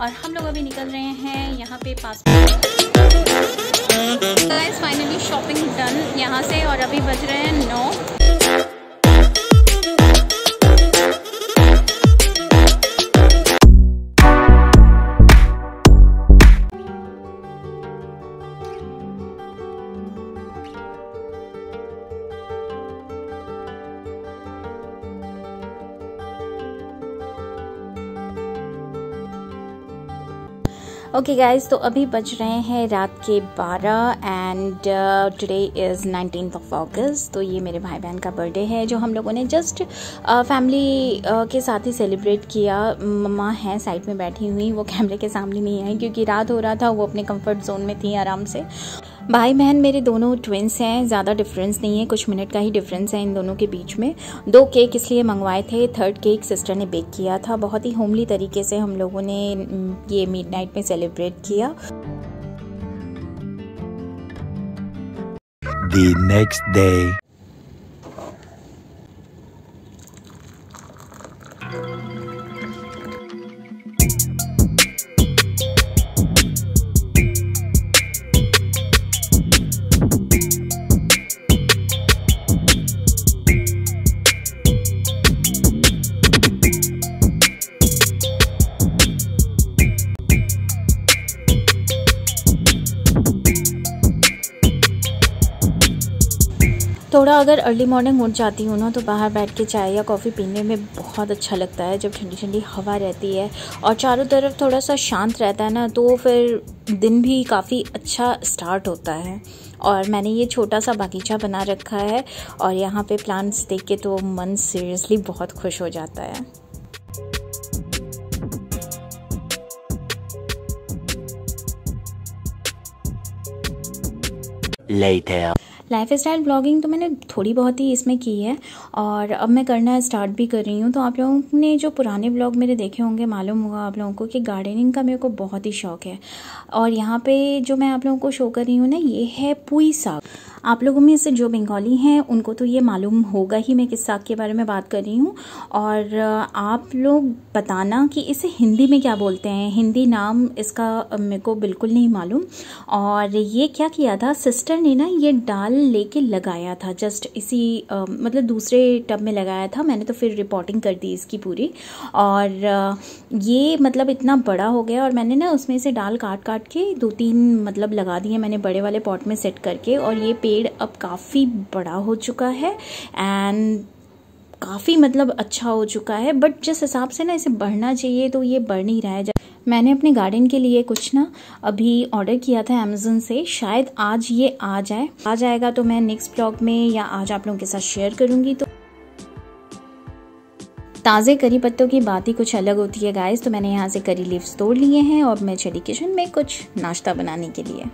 और हम लोग अभी निकल रहे हैं यहाँ पे पासपोर्ट फाइनली शॉपिंग डन यहाँ से और अभी बज रहे हैं नौ। ओके गाइस तो अभी बज रहे हैं रात के 12 and today is nineteen of August तो ये मेरे भाई बहन का बर्थडे है जो हम लोगों ने जस्ट फैमिली uh, uh, के साथ ही सेलिब्रेट किया। मम्मा हैं साइड में बैठी हुई वो कैमरे के सामने नहीं आई क्योंकि रात हो रहा था वो अपने कंफर्ट जोन में थी आराम से। भाई बहन, मेरे दोनों ट्विंस हैं, ज़्यादा डिफरेंस नहीं है, कुछ मिनट का ही डिफरेंस है इन दोनों के बीच में दो केक इसलिए मंगवाए थे थर्ड केक सिस्टर ने बेक किया था, बहुत ही होमली तरीके से हम लोगों ने ये मिड नाइट में सेलिब्रेट किया The next day. थोड़ा अगर अर्ली मॉर्निंग उठ जाती हूँ ना तो बाहर बैठ के चाय या कॉफ़ी पीने में बहुत अच्छा लगता है, जब ठंडी ठंडी हवा रहती है और चारों तरफ़ थोड़ा सा शांत रहता है ना तो फिर दिन भी काफ़ी अच्छा स्टार्ट होता है और मैंने ये छोटा सा बागीचा बना रखा है और यहाँ पे प्लांट्स देख के तो मन सीरियसली बहुत खुश हो जाता है Later. लाइफ स्टाइल ब्लॉगिंग तो मैंने थोड़ी बहुत ही इसमें की है और अब मैं करना स्टार्ट भी कर रही हूँ। तो आप लोगों ने जो पुराने ब्लॉग मेरे देखे होंगे, मालूम होगा आप लोगों को कि गार्डनिंग का मेरे को बहुत ही शौक है। और यहाँ पे जो मैं आप लोगों को शो कर रही हूँ ना, ये है पुई साग। आप लोगों में से जो बंगाली हैं उनको तो ये मालूम होगा ही मैं किस साग के बारे में बात कर रही हूँ। और आप लोग बताना कि इसे हिंदी में क्या बोलते हैं? हिंदी नाम इसका मेरे को बिल्कुल नहीं मालूम। और ये क्या किया था? सिस्टर ने ना ये डाल लेके लगाया था जस्ट इसी आ, मतलब दूसरे टब में लगाया था। मैंने तो फिर रिपोर्टिंग कर दी इसकी पूरी। और ये मतलब इतना बड़ा हो गया और मैंने ना उसमें से डाल काट काट के दो तीन मतलब लगा दिए मैंने बड़े वाले पॉट में सेट करके। और ये पेड़ पेड़ अब काफ़ी बड़ा हो चुका है एंड काफ़ी मतलब अच्छा हो चुका है बट जिस हिसाब से ना इसे बढ़ना चाहिए तो ये बढ़ नहीं रहा है। मैंने अपने गार्डन के लिए कुछ ना अभी ऑर्डर किया था अमेजोन से, शायद आज ये आ जाए। आ जाएगा तो मैं नेक्स्ट ब्लॉग में या आज आप लोगों के साथ शेयर करूँगी तो। ताज़े करी पत्तों की बात ही कुछ अलग होती है गाइस तो मैंने यहाँ से करी लीव्स तोड़ लिए हैं और मैं चली किचन में कुछ नाश्ता बनाने के लिए।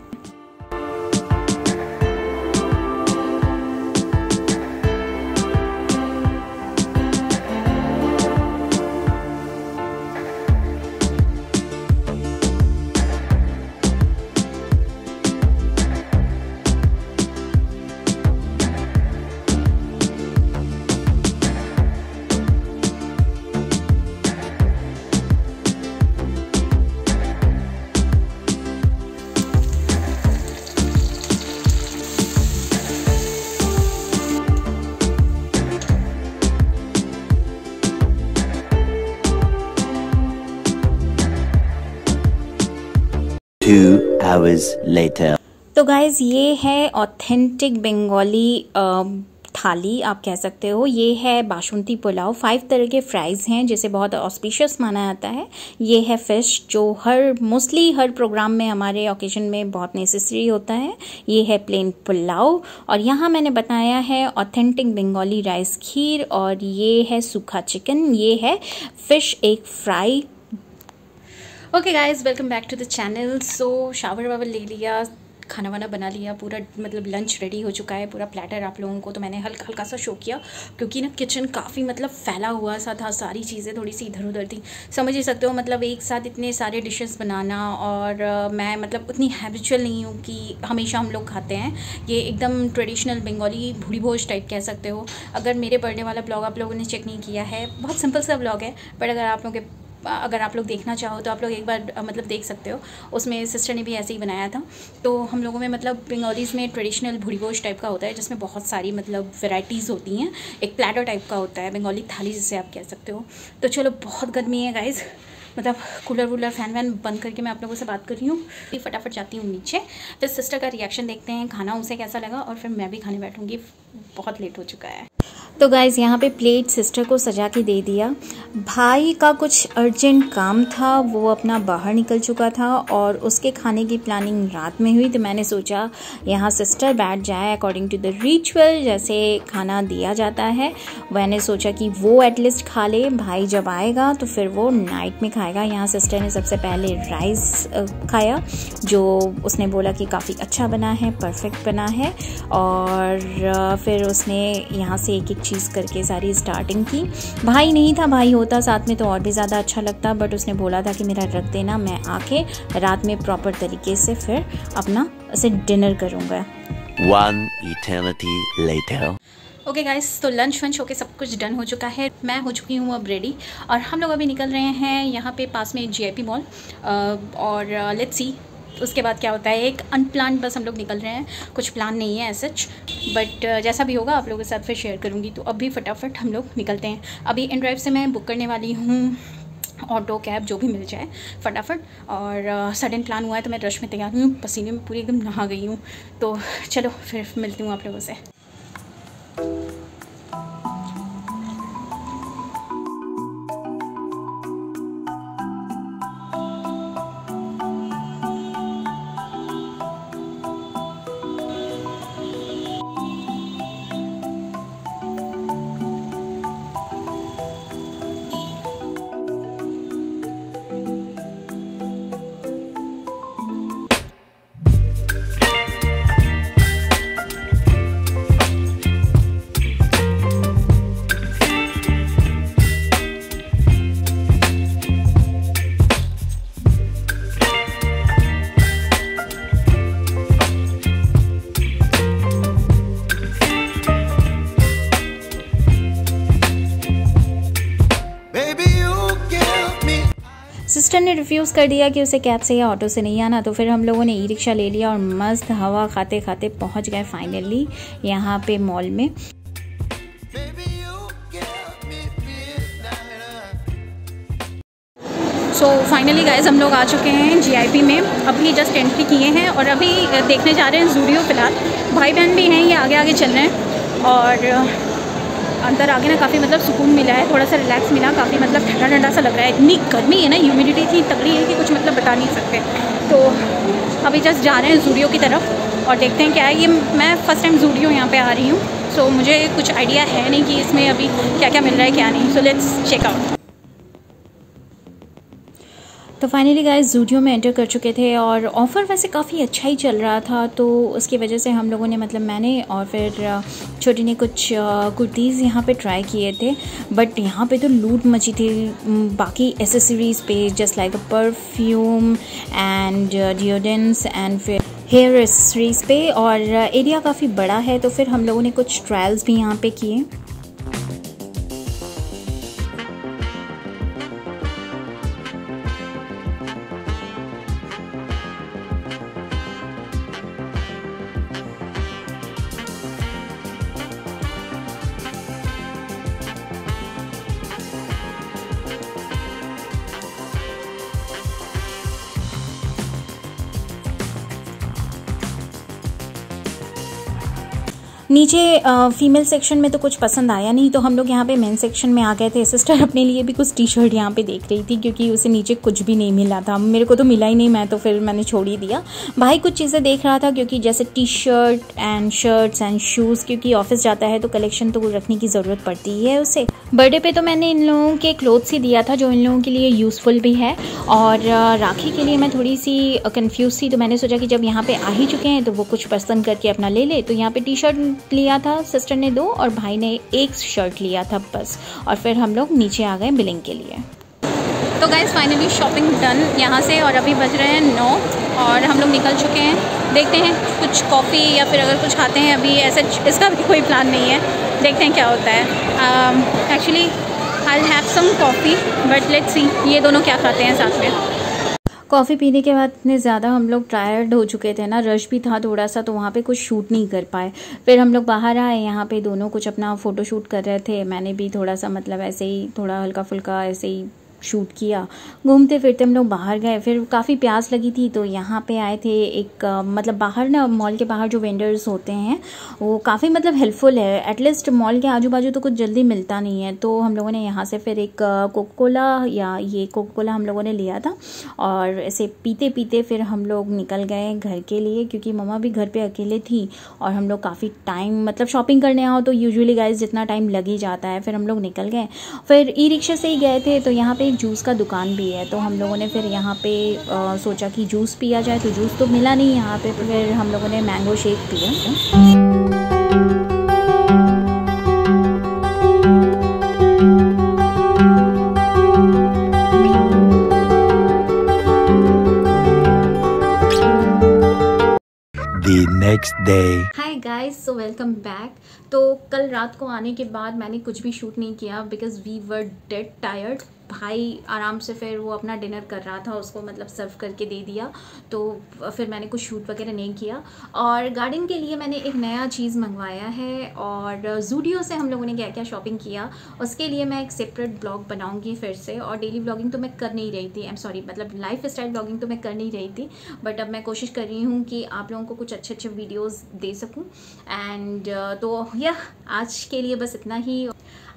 Hours later. तो गाइज़ ये है ऑथेंटिक बंगाली थाली, आप कह सकते हो। ये है बासुंती पुलाव। फाइव तरह के फ्राइज़ हैं, जिसे बहुत ऑस्पिशियस माना जाता है। ये है फ़िश जो हर मोस्टली हर प्रोग्राम में, हमारे ओकेजन में बहुत नेसेसरी होता है। ये है प्लेन पुलाव। और यहाँ मैंने बताया है ऑथेंटिक बंगाली राइस खीर, और ये है सूखा चिकन ये है फ़िश एक fry okay guys welcome back to the channel so shower वावर ले लिया, खाना वाना बना लिया, पूरा मतलब लंच रेडी हो चुका है, पूरा प्लेटर आप लोगों को तो मैंने हल्का हल्का सा शो किया, क्योंकि ना किचन काफ़ी मतलब फैला हुआ सा था, सारी चीज़ें थोड़ी सी इधर उधर थी। समझ ही सकते हो मतलब एक साथ इतने सारे डिशेस बनाना और मैं मतलब उतनी हैबिचुअल नहीं हूँ कि हमेशा हम लोग खाते हैं। ये एकदम ट्रेडिशनल बंगाली भूड़ी भोज टाइप कह सकते हो। अगर मेरे बर्थडे वाला ब्लॉग आप लोगों ने चेक नहीं किया है, बहुत सिंपल सा ब्लॉग है बट अगर आप लोगों के अगर आप लोग देखना चाहो तो आप लोग एक बार मतलब देख सकते हो। उसमें सिस्टर ने भी ऐसे ही बनाया था। तो हम लोगों में मतलब बंगालीज़ में ट्रेडिशनल भूड़ीगोश टाइप का होता है, जिसमें बहुत सारी मतलब वेराइटीज़ होती हैं। एक प्लेटर टाइप का होता है बंगाली थाली जिसे आप कह सकते हो। तो चलो, बहुत गर्मी है गाइज़ मतलब कूलर वूलर फ़ैन वैन बंद करके मैं आप लोगों से बात कर रही हूँ। फटाफट जाती हूँ नीचे। फिर सिस्टर का रिएक्शन देखते हैं, खाना उसे कैसा लगा? और फिर मैं भी खाने बैठूँगी। बहुत लेट हो चुका है। तो गाइज़ यहाँ पे प्लेट सिस्टर को सजा के दे दिया। भाई का कुछ अर्जेंट काम था, वो अपना बाहर निकल चुका था और उसके खाने की प्लानिंग रात में हुई तो मैंने सोचा यहाँ सिस्टर बैठ जाए अकॉर्डिंग टू द रिचुअल जैसे खाना दिया जाता है। मैंने सोचा कि वो एटलीस्ट खा ले, भाई जब आएगा तो फिर वो नाइट में खाएगा। यहाँ सिस्टर ने सबसे पहले राइस खाया, जो उसने बोला कि काफ़ी अच्छा बना है परफेक्ट बना है और फिर उसने यहाँ से एक एक चीज़ करके सारी स्टार्टिंग की। भाई नहीं था भाई होता साथ में तो और भी ज़्यादा अच्छा लगता बट उसने बोला था कि मेरा रख देना मैं आके रात में प्रॉपर तरीके से फिर अपना उसे डिनर करूँगा। One eternity later. Okay guys तो लंच वंच होके सब कुछ डन हो चुका है। मैं हो चुकी हूँ अब रेडी और हम लोग अभी निकल रहे हैं यहाँ पे पास में जीआईपी मॉल और लेट्स सी उसके बाद क्या होता है, एक अनप्लान बस हम लोग निकल रहे हैं। कुछ प्लान नहीं है सच बट जैसा भी होगा आप लोगों के साथ फिर शेयर करूँगी। तो अभी फटाफट हम लोग निकलते हैं। अभी इन ड्राइव से मैं बुक करने वाली हूँ ऑटो कैब जो भी मिल जाए, फटाफट। और सडन प्लान हुआ है तो मैं रश में तैयार हुई हूँ। पसीने में पूरी एकदम नहा गई हूँ। तो चलो, फिर मिलती हूँ आप लोगों से। रिफ्यूज़ कर दिया कि उसे कैब से या ऑटो से नहीं आना तो फिर हम लोगों ने ई रिक्शा ले लिया और मस्त हवा खाते खाते पहुँच गए फाइनली यहाँ पे मॉल में। सो फाइनली गाइज़ हम लोग आ चुके हैं जीआईपी में। अभी जस्ट एंट्री किए हैं और अभी देखने जा रहे हैं जूडियो फ़िलहाल। भाई बहन भी हैं, ये आगे आगे चल रहे हैं और अंदर आगे ना काफ़ी मतलब सुकून मिला है, थोड़ा सा रिलैक्स मिला, काफ़ी मतलब ठंडा ठंडा सा लग रहा है। इतनी गर्मी है ना ह्यूमिडिटी इतनी तगड़ी है कि कुछ मतलब बता नहीं सकते। तो अभी जस्ट जा रहे हैं जूडियो की तरफ़ और देखते हैं क्या है। ये मैं फ़र्स्ट टाइम जूडियो यहाँ पर आ रही हूँ सो मुझे कुछ आइडिया है नहीं कि इसमें अभी क्या क्या मिल रहा है, क्या नहीं। सो लेट्स चेक आउट तो फाइनली गाइस जूडियो में एंटर कर चुके थे और ऑफ़र वैसे काफ़ी अच्छा ही चल रहा था तो उसकी वजह से हम लोगों ने मतलब मैंने और फिर छोटी ने कुछ कुर्तीज़ यहाँ पे ट्राई किए थे बट यहाँ पे तो लूट मची थी बाकी एसेसरीज़ पे just like a perfume and deodorants and फिर हेयर एसेसरीज़ पे और एरिया काफ़ी बड़ा है तो फिर हम लोगों ने कुछ ट्रायल्स भी यहाँ पे किए। नीचे फीमेल सेक्शन में तो कुछ पसंद आया नहीं तो हम लोग यहाँ पे मेन सेक्शन में आ गए थे। सिस्टर अपने लिए भी कुछ टी शर्ट यहाँ पे देख रही थी, क्योंकि उसे नीचे कुछ भी नहीं मिला था। मेरे को तो मिला ही नहीं, मैं तो फिर मैंने छोड़ ही दिया। भाई कुछ चीज़ें देख रहा था, क्योंकि जैसे T shirt and shirts and shoes क्योंकि ऑफ़िस जाता है तो कलेक्शन तो रखने की ज़रूरत पड़ती ही है उसे। बर्थडे पे तो मैंने इन लोगों के क्लोथ्स ही दिया था, जो इन लोगों के लिए यूज़फुल भी है। और राखी के लिए मैं थोड़ी सी कन्फ्यूज़ थी तो मैंने सोचा कि जब यहाँ पे आ ही चुके हैं तो वो कुछ पसंद करके अपना ले ले। तो यहाँ पे टी शर्ट लिया था सिस्टर ने दो और भाई ने एक शर्ट लिया था, बस। और फिर हम लोग नीचे आ गए बिलिंग के लिए। तो गाइज़ फाइनली शॉपिंग डन यहाँ से और अभी बज रहे हैं नौ और हम लोग निकल चुके हैं। देखते हैं कुछ कॉफ़ी या फिर अगर कुछ खाते हैं, अभी ऐसे इसका भी कोई प्लान नहीं है। देखते हैं क्या होता है। Actually I have some coffee but let's see ये दोनों क्या खाते हैं साथ में। कॉफ़ी पीने के बाद इतने ज़्यादा हम लोग टायर्ड हो चुके थे ना रश भी था थोड़ा सा तो वहाँ पे कुछ शूट नहीं कर पाए। फिर हम लोग बाहर आए, यहाँ पे दोनों कुछ अपना फ़ोटो शूट कर रहे थे। मैंने भी थोड़ा सा मतलब ऐसे ही, थोड़ा हल्का फुल्का ऐसे ही शूट किया। घूमते फिरते हम लोग बाहर गए। फिर काफ़ी प्यास लगी थी तो यहाँ पे आए थे एक मतलब बाहर ना, मॉल के बाहर जो वेंडर्स होते हैं, वो काफ़ी मतलब हेल्पफुल है। एटलीस्ट मॉल के आजू बाजू तो कुछ जल्दी मिलता नहीं है। तो हम लोगों ने यहाँ से फिर एक कोको कोला या ये कोको कोला हम लोगों ने लिया था। और ऐसे पीते पीते फिर हम लोग निकल गए घर के लिए, क्योंकि मम्मा भी घर पर अकेले थी और हम लोग काफ़ी टाइम मतलब शॉपिंग करने आओ तो यूजली गाइज़ जितना टाइम लग ही जाता है, फिर हम लोग निकल गए। फिर ई रिक्शा से ही गए थे तो यहाँ पे एक जूस का दुकान भी है तो हम लोगों ने फिर यहाँ पे आ, सोचा कि जूस पिया जाए तो जूस तो मिला नहीं यहाँ पे फिर हम लोगों ने मैंगो शेक पिया The next day. Hi guys, so welcome back. तो कल रात को आने के बाद मैंने कुछ भी शूट नहीं किया because we were dead tired भाई आराम से फिर वो अपना डिनर कर रहा था, उसको मतलब सर्व करके दे दिया। तो फिर मैंने कुछ शूट वगैरह नहीं किया। और गार्डन के लिए मैंने एक नया चीज़ मंगवाया है और जूडियो से हम लोगों ने क्या क्या शॉपिंग किया, उसके लिए मैं एक सेपरेट ब्लॉग बनाऊँगी फिर से। और डेली ब्लॉगिंग तो मैं कर नहीं रही थी आई एम सॉरी मतलब लाइफ स्टाइल ब्लॉगिंग तो मैं कर नहीं रही थी बट अब मैं कोशिश कर रही हूँ कि आप लोगों को कुछ अच्छे अच्छे वीडियोज़ दे सकूँ। एंड तो यह आज के लिए बस इतना ही।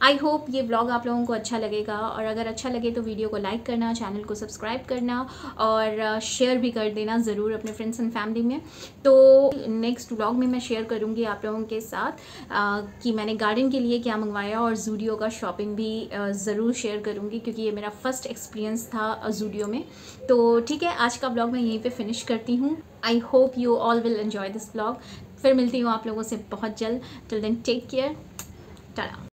आई होप ये ब्लॉग आप लोगों को अच्छा लगेगा और अगर अच्छा लगे तो वीडियो को लाइक करना चैनल को सब्सक्राइब करना और शेयर भी कर देना ज़रूर अपने फ्रेंड्स एंड फैमिली में। तो नेक्स्ट ब्लॉग में मैं शेयर करूँगी आप लोगों के साथ आ, कि मैंने गार्डन के लिए क्या मंगवाया और जूडियो का शॉपिंग भी ज़रूर शेयर करूँगी क्योंकि ये मेरा फ़र्स्ट एक्सपीरियंस था जूडियो में। तो ठीक है आज का ब्लॉग मैं यहीं पर फिनिश करती हूँ। I hope you all will enjoy this blog फिर मिलती हूँ आप लोगों से बहुत जल्द। Till then take care tata